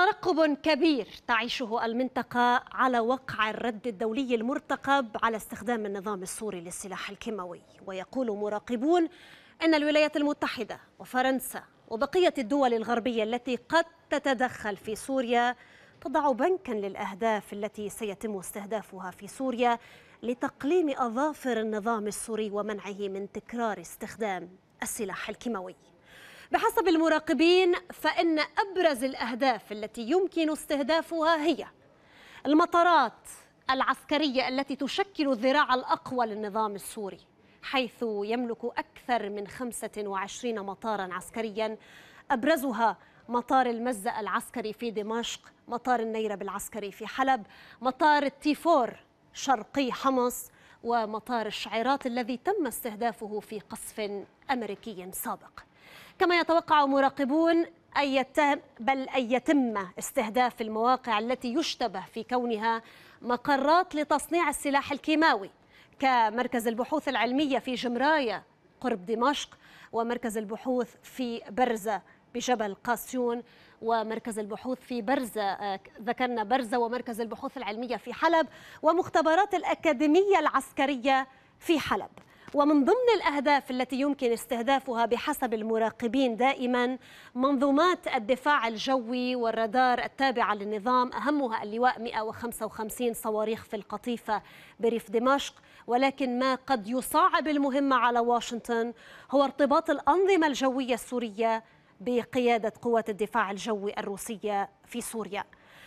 ترقب كبير تعيشه المنطقة على وقع الرد الدولي المرتقب على استخدام النظام السوري للسلاح الكيماوي. ويقول مراقبون أن الولايات المتحدة وفرنسا وبقية الدول الغربية التي قد تتدخل في سوريا تضع بنكا للأهداف التي سيتم استهدافها في سوريا لتقليم أظافر النظام السوري ومنعه من تكرار استخدام السلاح الكيماوي. بحسب المراقبين فإن أبرز الأهداف التي يمكن استهدافها هي المطارات العسكرية التي تشكل الذراع الأقوى للنظام السوري حيث يملك أكثر من 25 مطارا عسكريا. أبرزها مطار المزة العسكري في دمشق مطار النيرب العسكري في حلب مطار التيفور شرقي حمص ومطار الشعيرات الذي تم استهدافه في قصف أمريكي سابق. كما يتوقع مراقبون أن يتم بل أن يتم استهداف المواقع التي يشتبه في كونها مقرات لتصنيع السلاح الكيماوي كمركز البحوث العلمية في جمراية قرب دمشق ومركز البحوث في برزة بجبل قاسيون ومركز البحوث في برزة ذكرنا برزة ومركز البحوث العلمية في حلب ومختبرات الأكاديمية العسكرية في حلب. ومن ضمن الأهداف التي يمكن استهدافها بحسب المراقبين دائما منظومات الدفاع الجوي والرادار التابعة للنظام أهمها اللواء 155 صواريخ في القطيفة بريف دمشق. ولكن ما قد يصعب المهمة على واشنطن هو ارتباط الأنظمة الجوية السورية بقيادة قوات الدفاع الجوي الروسية في سوريا.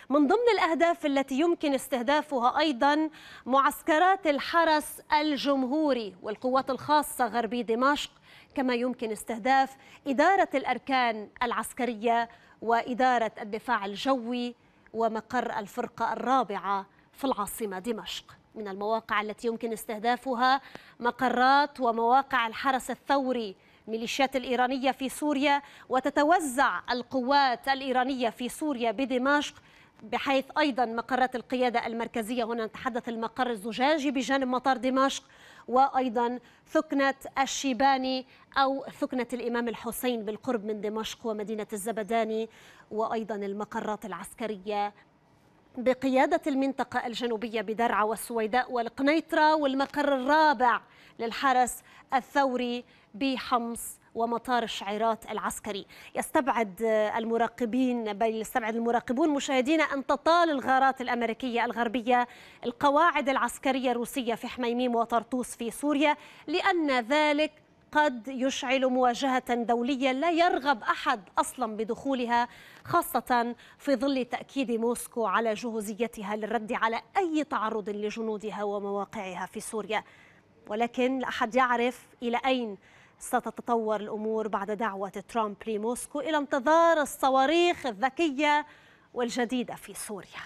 من ضمن الأهداف التي يمكن استهدافها أيضا معسكرات الحرس الجمهوري والقوات الخاصة غربي دمشق كما يمكن استهداف إدارة الأركان العسكرية وإدارة الدفاع الجوي ومقر الفرقة الرابعة في العاصمة دمشق. من المواقع التي يمكن استهدافها مقرات ومواقع الحرس الثوري الميليشيات الإيرانية في سوريا وتتوزع القوات الإيرانية في سوريا بدمشق بحيث أيضا مقرات القيادة المركزية. هنا نتحدث المقر الزجاجي بجانب مطار دمشق وأيضا ثكنة الشيباني أو ثكنة الإمام الحسين بالقرب من دمشق ومدينة الزبداني وأيضا المقرات العسكرية بقيادة المنطقة الجنوبية بدرعا والسويداء والقنيطرة والمقر الرابع للحرس الثوري بحمص ومطار الشعيرات العسكري. يستبعد المراقبين بل يستبعد المراقبون مشاهدينا أن تطال الغارات الأمريكية الغربية القواعد العسكرية الروسية في حميميم وطرطوس في سوريا لأن ذلك قد يشعل مواجهة دولية لا يرغب أحد أصلا بدخولها خاصة في ظل تأكيد موسكو على جهوزيتها للرد على أي تعرض لجنودها ومواقعها في سوريا. ولكن لا أحد يعرف إلى أين ستتطور الأمور بعد دعوة ترامب لموسكو إلى انتظار الصواريخ الذكية والجديدة في سوريا.